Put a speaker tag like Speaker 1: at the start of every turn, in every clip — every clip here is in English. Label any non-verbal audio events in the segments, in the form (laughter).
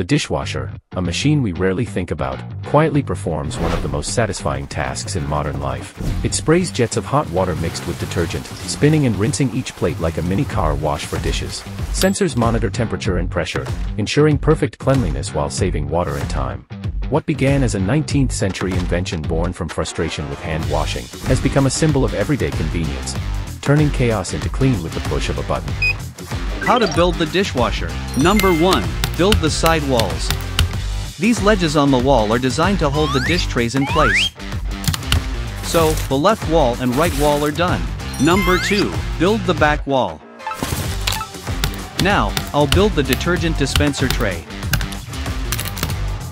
Speaker 1: The dishwasher, a machine we rarely think about, quietly performs one of the most satisfying tasks in modern life. It sprays jets of hot water mixed with detergent, spinning and rinsing each plate like a mini car wash for dishes. Sensors monitor temperature and pressure, ensuring perfect cleanliness while saving water and time. What began as a 19th century invention born from frustration with hand washing has become a symbol of everyday convenience, turning chaos into clean with the push of a button.
Speaker 2: How to build the dishwasher. Number 1. Build the side walls. These ledges on the wall are designed to hold the dish trays in place. So, the left wall and right wall are done. Number 2. Build the back wall. Now, I'll build the detergent dispenser tray.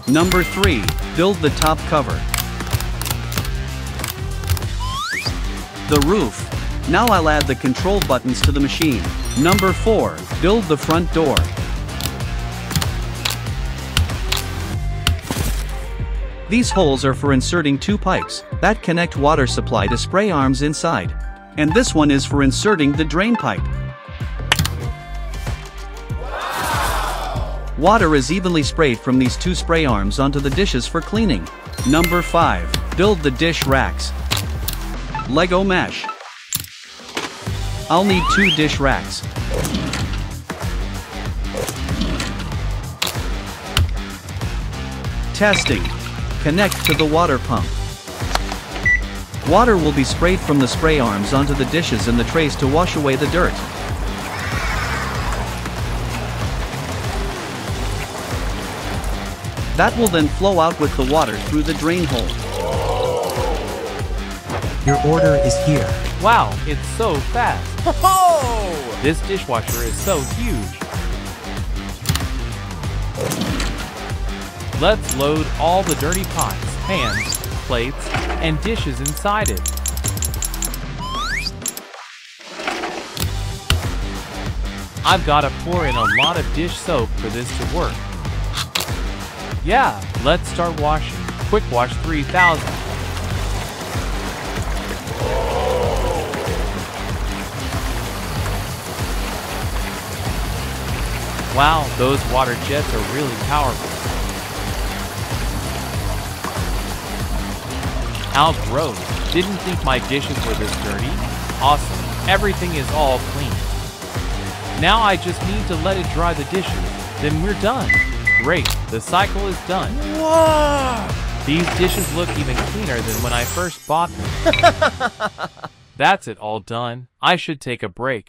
Speaker 2: Number 3. Build the top cover. The roof. Now I'll add the control buttons to the machine. Number 4. Build the front door. These holes are for inserting two pipes that connect water supply to spray arms inside. And this one is for inserting the drain pipe. Water is evenly sprayed from these two spray arms onto the dishes for cleaning. Number 5. Build the dish racks. Lego mesh. I'll need two dish racks. Testing. Connect to the water pump. Water will be sprayed from the spray arms onto the dishes and the trays to wash away the dirt. That will then flow out with the water through the drain hole.
Speaker 3: Your order is here.
Speaker 4: Wow, it's so fast.
Speaker 5: Oh!
Speaker 4: This dishwasher is so huge. Let's load all the dirty pots, pans, plates, and dishes inside it. I've got to pour in a lot of dish soap for this to work. Yeah, let's start washing. Quick Wash 3000. Wow, those water jets are really powerful. How gross. Didn't think my dishes were this dirty. Awesome. Everything is all clean. Now I just need to let it dry the dishes. Then we're done. Great. The cycle is done.
Speaker 5: Whoa!
Speaker 4: These dishes look even cleaner than when I first bought them. (laughs) That's it all done. I should take a break.